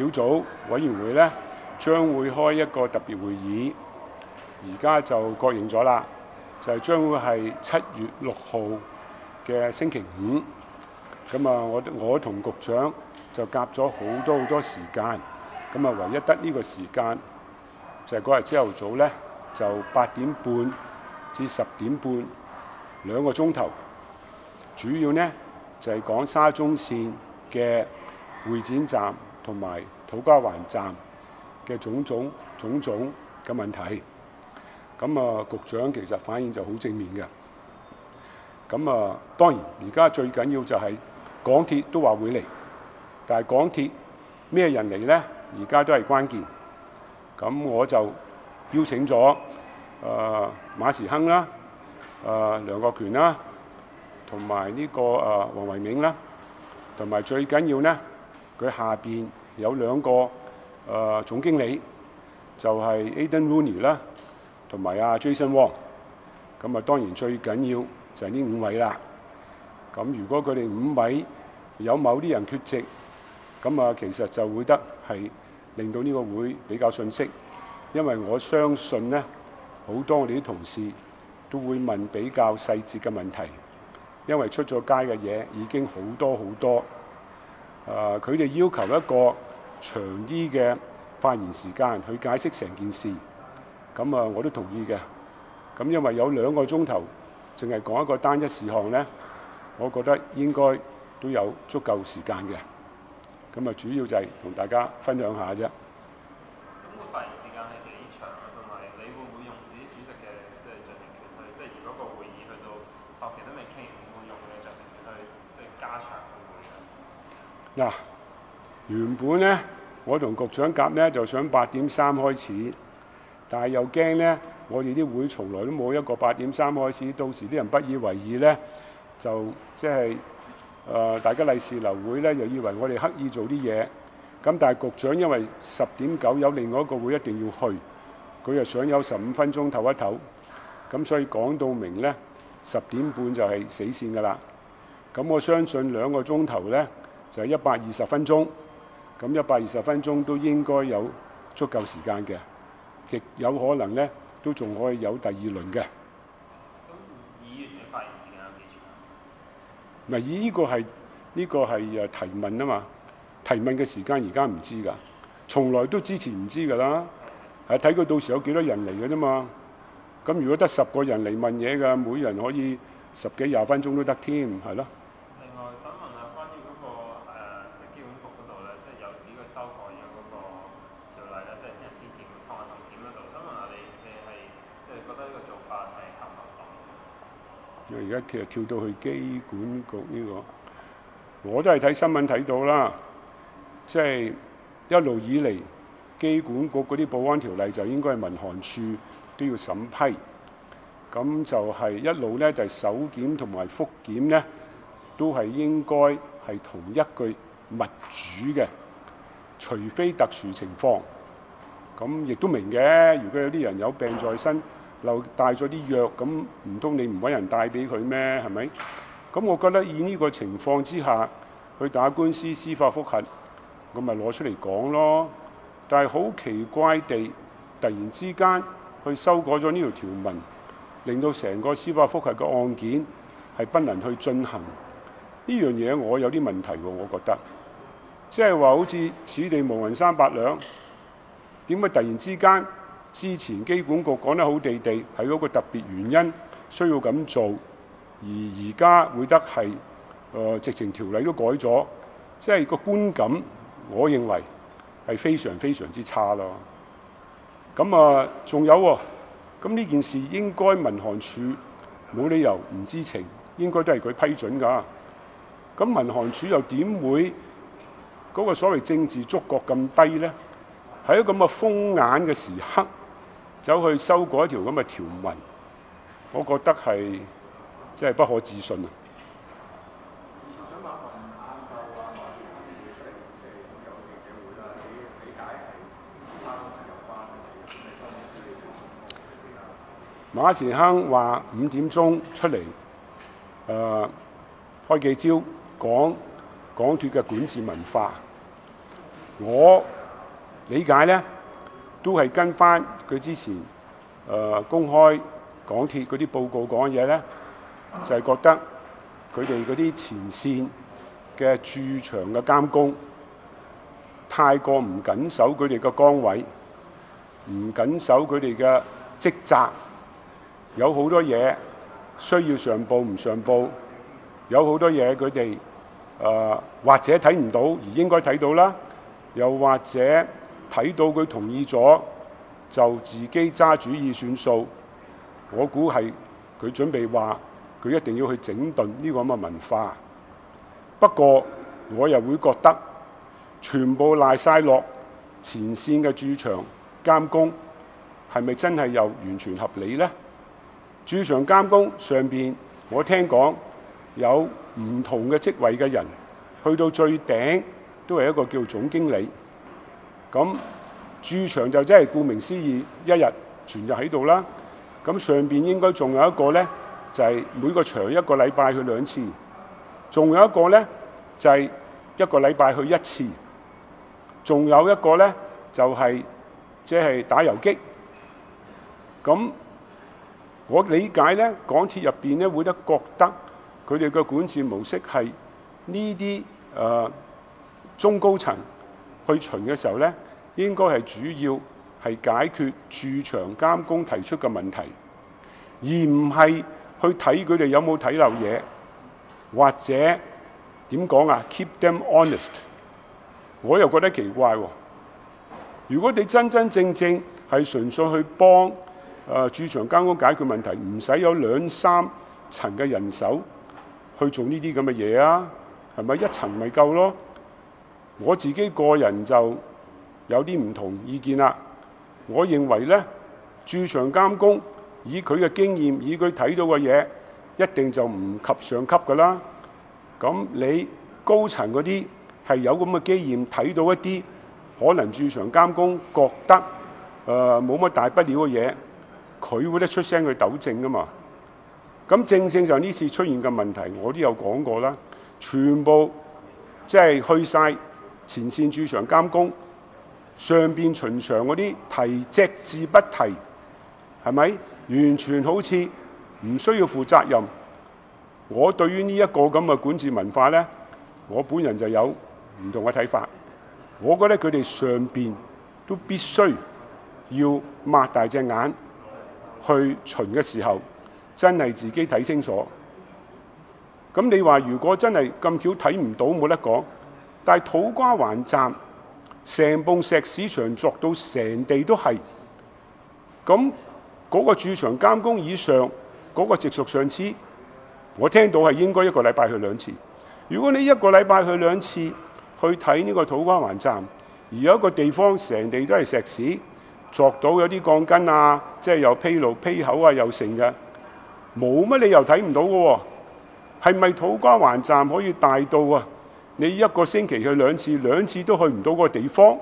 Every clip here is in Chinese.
小組委員會咧，將會開一個特別會議，而家就確認咗啦，就係將會係七月六號嘅星期五。咁啊，我我同局長就夾咗好多好多時間，咁啊，唯一得呢個時間就係嗰日朝頭早呢，就八點半至十點半兩個鐘頭，主要呢，就係講沙中線嘅會展站同埋土瓜灣站嘅種種種種嘅問題。咁啊，局長其實反應就好正面嘅。咁啊，當然而家最緊要就係港鐵都話會嚟，但係港鐵咩人嚟呢？而家都係關鍵。咁我就邀請咗誒、呃、馬時亨啦、誒、呃、梁國權啦，同埋呢個誒、呃、黃維銘啦，同埋最緊要呢，佢下邊有兩個誒、呃、總經理，就係、是、Aden Rooney 啦，同埋阿 Jason Wong。咁啊，當然最緊要就係呢五位啦。咁如果佢哋五位有某啲人缺席，咁啊，其實就會得係令到呢個會比較遜色，因為我相信呢，好多我哋啲同事都會問比較細節嘅問題，因為出咗街嘅嘢已經好多好多。誒、佢哋要求一個長啲嘅發言時間去解釋成件事，咁啊，我都同意嘅。咁因為有兩個鐘頭，淨係講一個單一事項呢。我覺得應該都有足夠時間嘅，咁啊主要就係同大家分享下啫。咁個發言時間係幾長啊？同埋你會唔會用自己主席嘅即係酌情權去，即係如果個會議去到後期都未傾，會唔會用你嘅酌情權去即係加長個會啊？嗱，原本呢，我同局長夾呢就想八點三開始，但係又驚呢，我哋啲會從來都冇一個八點三開始，到時啲人不以為意呢。就即係誒，大家利是流會咧，又以為我哋刻意做啲嘢。咁但係局長因為十點九有另外一個會一定要去，佢又想有十五分鐘唞一唞。咁所以講到明咧，十點半就係死線㗎啦。咁我相信兩個鐘頭咧就係一百二十分鐘。咁一百二十分鐘都應該有足夠時間嘅，亦有可能咧都仲可以有第二輪嘅。嗱，以呢個係呢個係誒提問啊嘛，提問嘅時間而家唔知㗎，從來都之前唔知㗎啦，係睇佢到時有幾多人嚟嘅啫嘛。咁如果得十個人嚟問嘢㗎，每人可以十幾廿分鐘都得添，係咯。另外想問下關於嗰個誒即係機管局嗰度咧，即係有指佢修改咗嗰個條例咧，即係私人先檢同埋同檢嗰度，想問下你你係即係覺得呢個做法係合唔合當？因為而家其實跳到去機管局呢個，我都係睇新聞睇到啦。即係一路以嚟，機管局嗰啲保安條例就應該係民航處都要審批。咁就係一路咧，就係首檢同埋復檢咧，都係應該係同一句物主嘅，除非特殊情況。咁亦都明嘅，如果有啲人有病在身。留帶咗啲藥，咁唔通你唔揾人帶俾佢咩？係咪？咁我覺得以呢個情況之下，去打官司司法覆核，我咪攞出嚟講咯。但係好奇怪地，突然之間去修改咗呢條條文，令到成個司法覆核嘅案件係不能去進行。呢樣嘢我有啲問題喎，我覺得，即係話好似此地無銀三百兩，點解突然之間？之前機管局講得好地地，係嗰個特別原因需要咁做，而而家會得係誒、直情條例都改咗，即係個觀感，我認為係非常非常之差咯。咁啊，仲有喎、咁呢件事應該民航處冇理由唔知情，應該都係佢批准㗎。咁民航處又點會嗰個所謂政治觸覺咁低呢？喺咁嘅風眼嘅時刻。走去修改一條咁嘅條文，我覺得係真係不可置信啊！馬時亨話五點鐘出嚟，誒、呃、開記招講港鐵嘅管治文化。我理解呢，都係跟翻佢之前誒、公開港鐵嗰啲報告講嘅嘢呢，就係、覺得佢哋嗰啲前線嘅駐場嘅監工太過唔緊守佢哋嘅崗位，唔緊守佢哋嘅職責，有好多嘢需要上報唔上報，有好多嘢佢哋誒或者睇唔到而應該睇到啦，又或者睇到佢同意咗就自己揸主意算數。我估係佢準備話佢一定要去整頓呢個咁嘅文化。不過我又會覺得全部賴晒落前線嘅駐場監工，係咪真係又完全合理呢？駐場監工上邊，我聽講有唔同嘅職位嘅人，去到最頂都係一個叫總經理。咁駐場就真係顧名思義，一日全日喺度啦。咁上邊應該仲有一個呢，就係每個場一個禮拜去兩次，仲有一個呢，就係一個禮拜去一次，仲有一個呢，就係即係打遊擊。咁我理解呢，港鐵入邊呢會得覺得佢哋嘅管治模式係呢啲誒中高層去巡嘅時候呢，應該係主要係解決駐場監工提出嘅問題，而唔係去睇佢哋有冇睇漏嘢，或者點講啊？keep them honest。我又覺得奇怪喎。如果你真真正正係純粹去幫誒駐場監工解決問題，唔使有兩三層嘅人手去做呢啲咁嘅嘢啊？係咪一層咪夠咯？我自己個人就有啲唔同意見啦。我認為呢，駐場監工以佢嘅經驗，以佢睇到嘅嘢，一定就唔及上級㗎啦。咁你高層嗰啲係有咁嘅經驗，睇到一啲可能駐場監工覺得誒冇乜大不了嘅嘢，佢會得出聲去糾正㗎嘛。咁正正就呢次出現嘅問題，我都有講過啦，全部即係去晒前線駐場監工。上邊巡場嗰啲提隻字不提，係咪完全好似唔需要負責任？我對於呢一個咁嘅管治文化呢，我本人就有唔同嘅睇法。我覺得佢哋上邊都必須要擘大隻眼去巡嘅時候，真係自己睇清楚。咁你話如果真係咁巧睇唔到，冇得講。但係土瓜灣站。成棟石屎牆作到成地都係，咁嗰個駐場監工以上嗰個直屬上司，我聽到係應該一個禮拜去兩次。如果你一個禮拜去兩次去睇呢個土瓜灣站，而有一個地方成地都係石屎，作到有啲鋼筋啊，即係又披露披口啊，又成嘅，冇乜理由睇唔到嘅喎。係咪土瓜灣站可以大到啊？你一個星期去兩次，兩次都去唔到嗰個地方，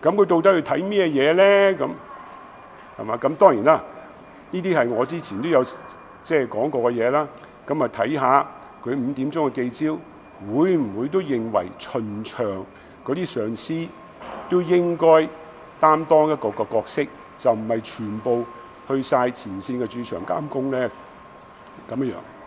咁佢到底去睇咩嘢呢？咁係嘛？咁當然啦，呢啲係我之前都有即係講過嘅嘢啦。咁啊睇下佢五點鐘嘅記招，會唔會都認為巡場嗰啲上司都應該擔當一個個角色，就唔係全部去晒前線嘅駐場監工呢？咁樣樣。